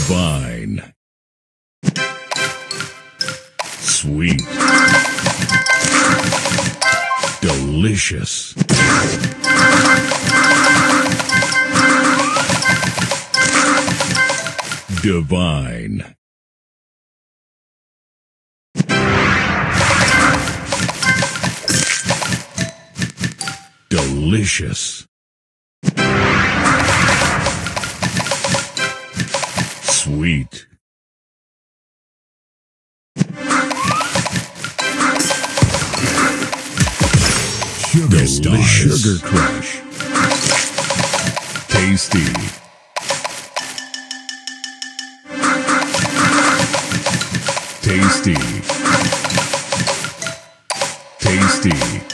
divine. Sweet. Delicious. Divine. Delicious. Sweet. Sugar. Stars. Sugar Crush. Tasty. Tasty. Tasty.